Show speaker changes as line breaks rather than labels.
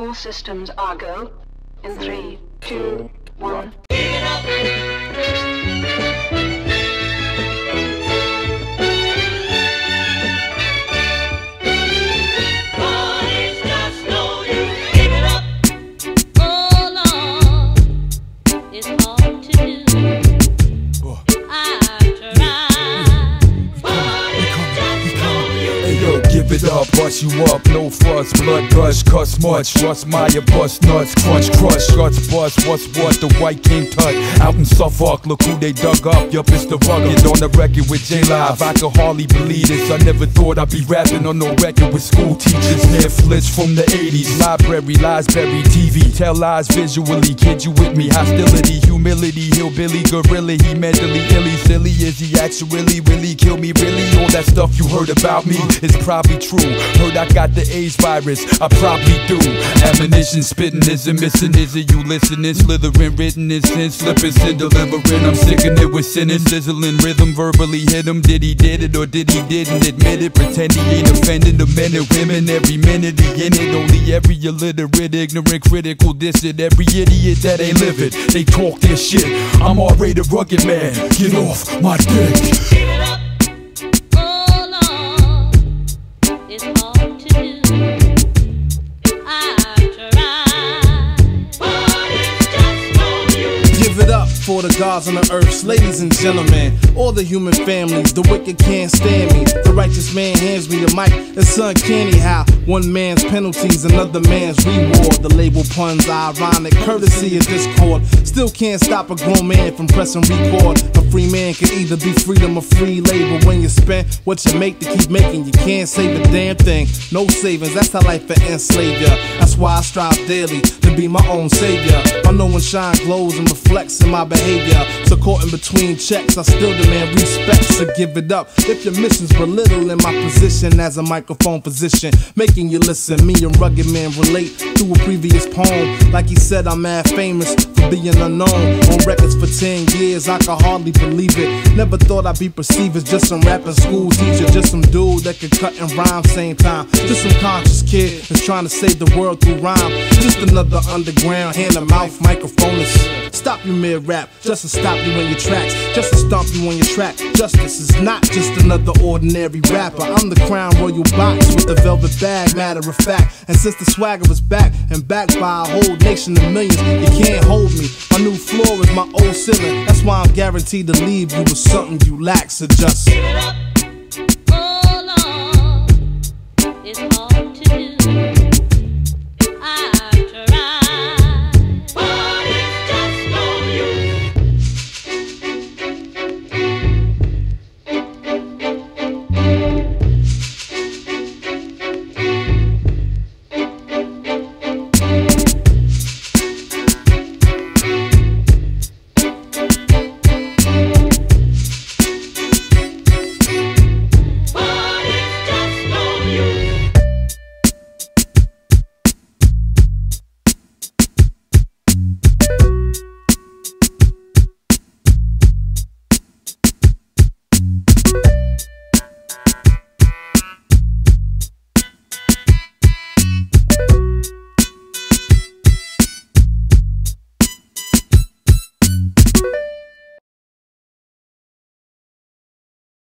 All systems are go. In three, two, one.
Up, bust you up, no fuss, blood gush, cuss much, Russ Meyer, bust nuts, crunch, crush, guts, bust, what's what, the white king tut, out in Suffolk, look who they dug up, yup, it's the rugged, on the record with J-Live, I could hardly believe this, I never thought I'd be rapping on no record with school teachers, Netflix from the 80s, library, lies buried, TV, tell lies visually, kid you with me, hostility, humility, hillbilly, gorilla, he mentally illy, silly, is he actually, really kill me, really, all that stuff you heard about me is probably true. Heard I got the AIDS virus, I probably do. Ammunition spitting isn't missing, is it you listening? Slithering, written in sin, slipping, sin delivering. I'm sicking it with sinning, sizzling rhythm, verbally hit him. Did he did it or did he didn't admit it? Pretend he ain't offending the men and women. Every minute he in it, only every illiterate, ignorant, critical, diss. Every idiot that ain't live it, they talk their shit. I'm already the rugged man, get off my dick.
For the gods on the earth, ladies and gentlemen, all the human families. The wicked can't stand me. The righteous man hands me the mic. It's uncanny how one man's penalties, another man's reward. The label puns, ironic, courtesy of discord. Still can't stop a grown man from pressing record. A free man can either be freedom or free labor. When you spend what you make to keep making, you can't save a damn thing. No savings, that's how life will enslave ya. That's why I strive daily to be my own savior. I know when shine glows and reflects in my behavior. So caught in between checks, I still demand respect. So give it up if your mission's belittling my position as a microphone position, making you listen. Me and Rugged Man relate to a previous poem. Like he said, I'm mad famous for being unknown. On records for 10 years, I can hardly believe it. Never thought I'd be perceived as just some rapping school teacher, just some dude that could cut and rhyme same time. Just some conscious kid that's trying to save the world through rhyme. Just another underground hand to mouth microphonist. Stop you mid rap just to stop you in your tracks, just to stomp you on your track. Justice is not just another ordinary rapper. I'm the crown royal box with the velvet bag, matter of fact. And since the swagger was back and backed by a whole nation of millions, you can't hold me. My new floor is my old ceiling. That's why I'm guaranteed to leave you with something you lack. So just.
Give it up.